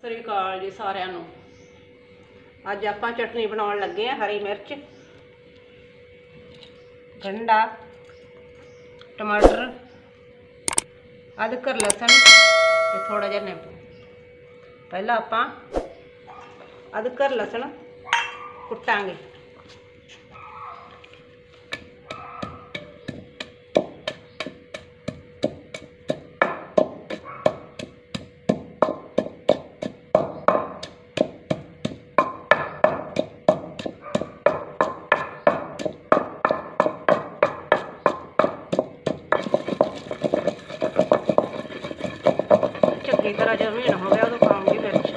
ਸਤਿ ਸ੍ਰੀ ਅਕਾਲ ਜੀ ਸਾਰਿਆਂ ਨੂੰ। ਅੱਜ ਆਪਾਂ ਚਟਨੀ ਬਣਾਉਣ ਲੱਗੇ ਆ ਹਰੀ ਮਿਰਚ ਗੰਡਾ ਟਮਾਟਰ, ਅਦਰਕ, ਲਸਣ ਤੇ ਥੋੜਾ ਜਿਹਾ ਨਿੰਬੂ। ਪਹਿਲਾਂ ਆਪਾਂ ਅਦਰਕ, ਲਸਣ ਕੁੱਟਾਂਗੇ। ਚੰਗੀ ਤਰ੍ਹਾਂ ਜਦੋਂ ਮਹੀਨਾ ਹੋ ਗਿਆ ਉਦੋਂ ਪਾਉਂਗੀ ਮਿਰਚ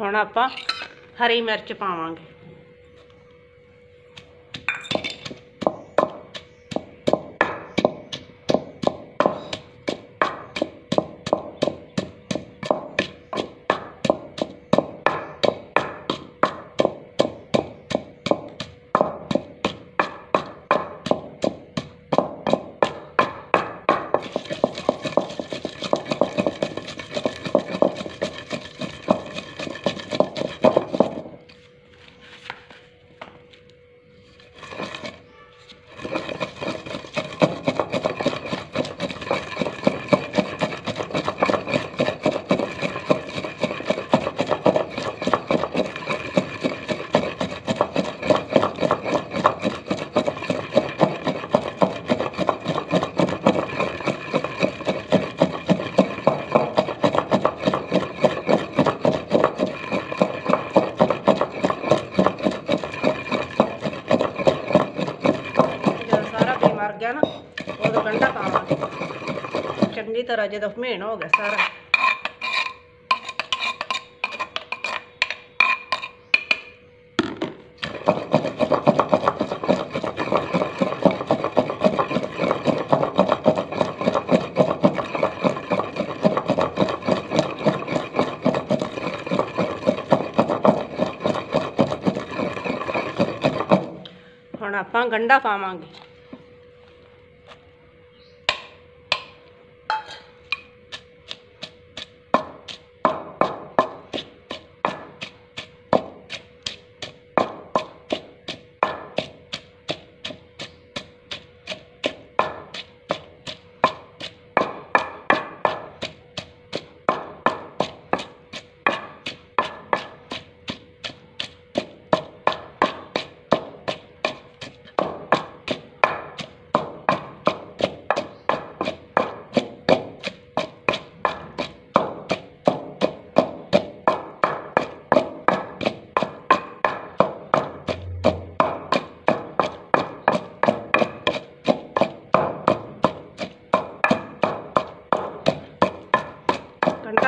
ਹੁਣ ਆਪਾਂ ਹਰੀ ਮਿਰਚ ਪਾਵਾਂਗੇ। ਚੰਗੀ ਤਰ੍ਹਾਂ ਜਦੋਂ ਮੇਣ ਹੋ ਗਿਆ ਸਾਰਾ। ਹੁਣ ਆਪਾਂ ਗੰਢਾ ਪਾਵਾਂਗੇ।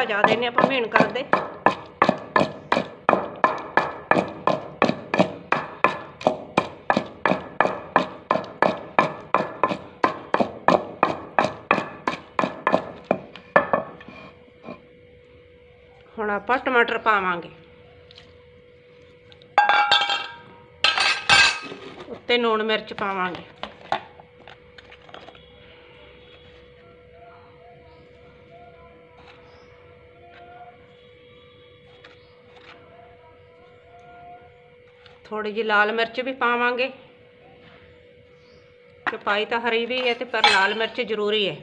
ਜ਼ਿਆਦਾ ਨੇ ਆਪਾਂ ਮਹੀਨ ਕਰਦੇ। ਹੁਣ ਆਪਾਂ ਟਮਾਟਰ ਪਾਵਾਂਗੇ। ਉੱਤੇ ਨੂਣ ਮਿਰਚ ਪਾਵਾਂਗੇ। ਥੋੜੀ ਜਿਹੀ ਲਾਲ ਮਿਰਚ ਵੀ ਪਾਵਾਂਗੇ। ਤੇ ਤਾਂ ਹਰੀ ਵੀ ਹੈ ਤੇ ਪਰ ਲਾਲ ਮਿਰਚ ਜ਼ਰੂਰੀ ਹੈ।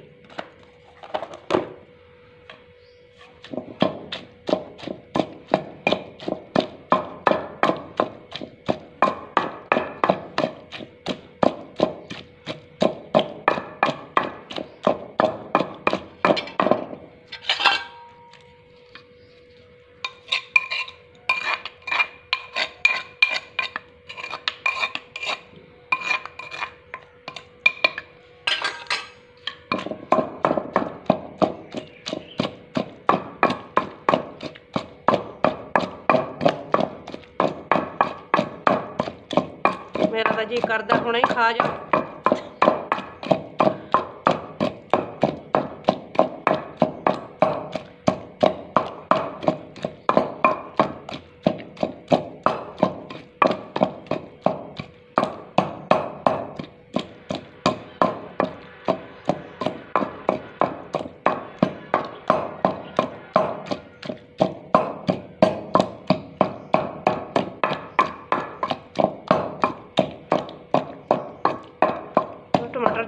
ਮੇਰਾ ਤਾਂ ਜੀ ਕਰਦਾ ਹੁਣੇ ਹੀ ਖਾ ਜਾ।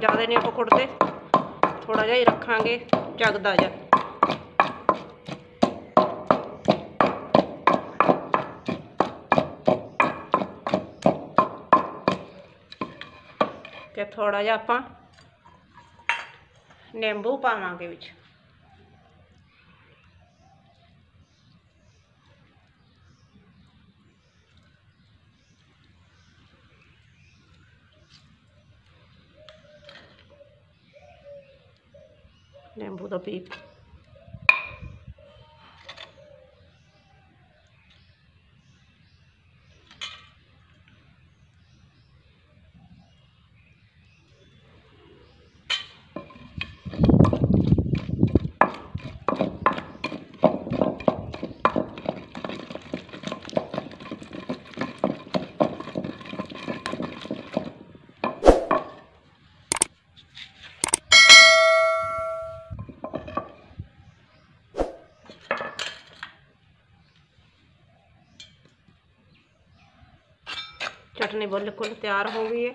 ਜ਼ਿਆਦਾ ਨਹੀਂ ਆਪਾਂ ਕੁੱਟਦੇ। ਥੋੜਾ ਜਿਹਾ ਹੀ ਰੱਖਾਂਗੇ, ਜਗਦਾ ਜਾ ਤੇ ਥੋੜਾ ਜਿਹਾ ਆਪਾਂ ਨਿੰਬੂ ਪਾਵਾਂਗੇ ਵਿੱਚ। ਨਿੰਬੂ ਦਾ ਪੀਪ ਚਟਨੀ ਬਿਲਕੁਲ ਤਿਆਰ ਹੋ ਗਈ ਹੈ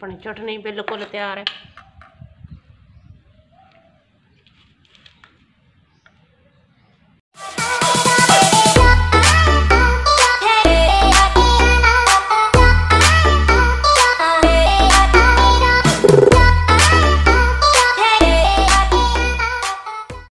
ਆਪਣੀ ਚਟਨੀ ਬਿਲਕੁਲ ਤਿਆਰ ਹੈ।